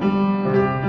Música